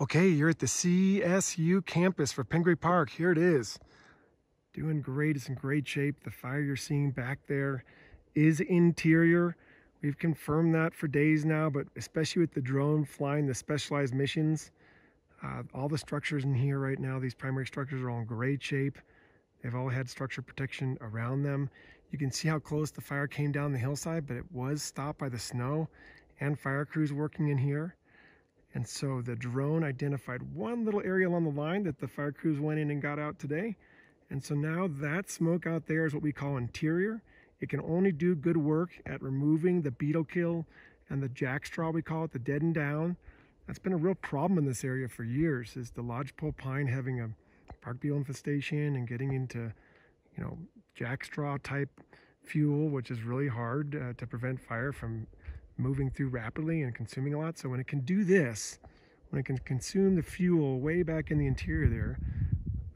Okay, you're at the CSU campus for Pingree Park. Here it is. Doing great, it's in great shape. The fire you're seeing back there is interior. We've confirmed that for days now, but especially with the drone flying the specialized missions, uh, all the structures in here right now, these primary structures are all in great shape. They've all had structure protection around them. You can see how close the fire came down the hillside, but it was stopped by the snow and fire crews working in here. And so the drone identified one little area along the line that the fire crews went in and got out today. And so now that smoke out there is what we call interior. It can only do good work at removing the beetle kill and the jackstraw, we call it, the dead and down. That's been a real problem in this area for years, is the lodgepole pine having a bark beetle infestation and getting into, you know, jackstraw type fuel, which is really hard uh, to prevent fire from moving through rapidly and consuming a lot. So when it can do this, when it can consume the fuel way back in the interior there,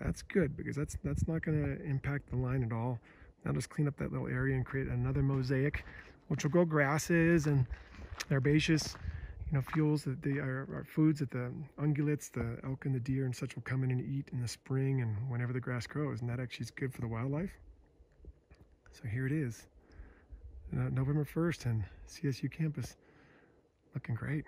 that's good because that's that's not going to impact the line at all. Now just clean up that little area and create another mosaic, which will grow grasses and herbaceous, you know, fuels that they are, are foods that the ungulates, the elk and the deer and such will come in and eat in the spring and whenever the grass grows. And that actually is good for the wildlife. So here it is. November 1st and CSU campus. Looking great.